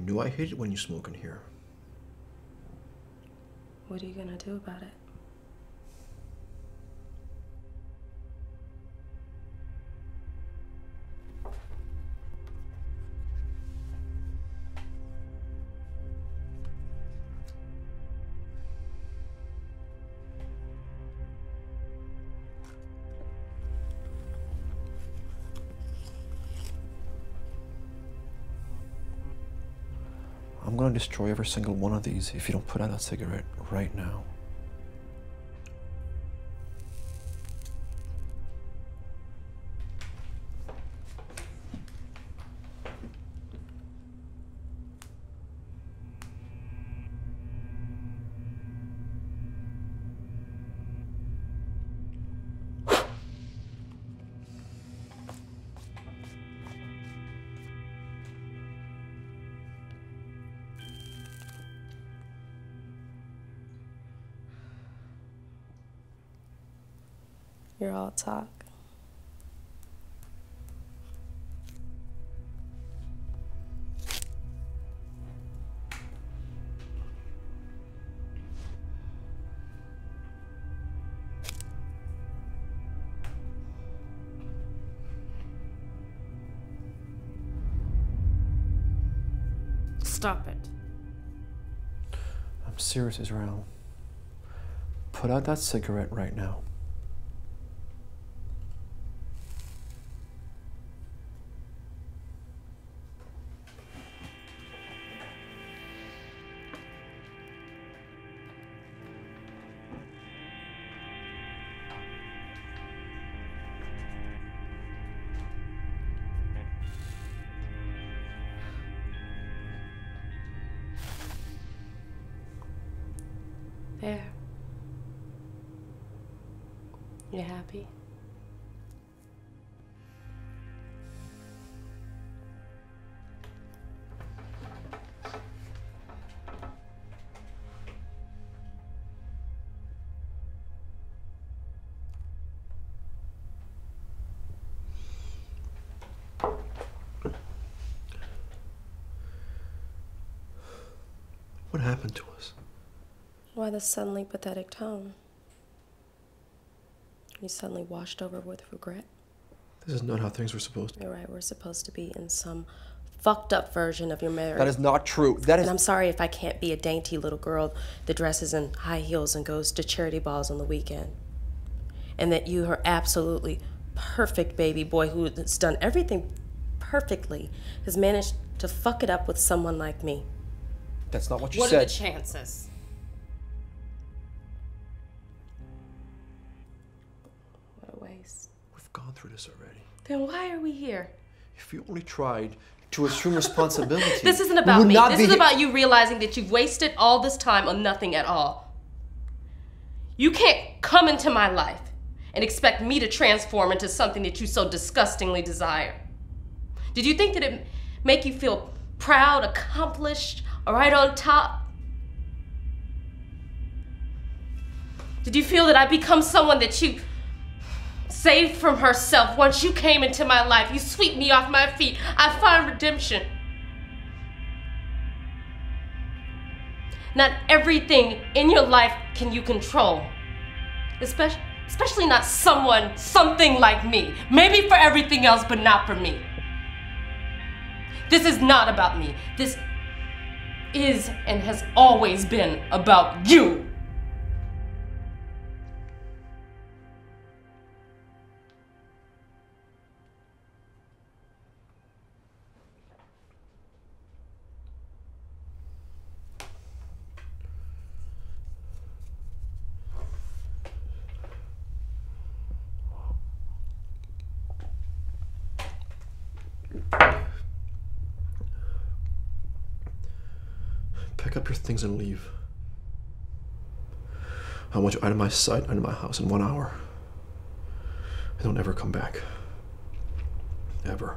knew I hate it when you smoke in here. What are you gonna do about it? I'm gonna destroy every single one of these if you don't put out that cigarette right now. You're all talk. Stop it. I'm serious, Israel. Put out that cigarette right now. There. You happy? What happened to us? Why the suddenly pathetic tone? You suddenly washed over with regret? This is not how things were supposed to be. You're right, we're supposed to be in some fucked up version of your marriage. That is not true. That is. And I'm sorry if I can't be a dainty little girl that dresses in high heels and goes to charity balls on the weekend. And that you are absolutely perfect baby boy who has done everything perfectly has managed to fuck it up with someone like me. That's not what you what said. What are the chances? Waste. We've gone through this already. Then why are we here? If you only tried to assume responsibility. This isn't about me. This is about you realizing that you've wasted all this time on nothing at all. You can't come into my life and expect me to transform into something that you so disgustingly desire. Did you think that it make you feel proud, accomplished, or right on top? Did you feel that I become someone that you saved from herself once you came into my life? You sweep me off my feet. I find redemption. Not everything in your life can you control. Especially, especially not someone, something like me. Maybe for everything else, but not for me. This is not about me. This is and has always been about you. Pack up your things and leave. I want you out of my sight, out of my house in one hour. And don't ever come back. Ever.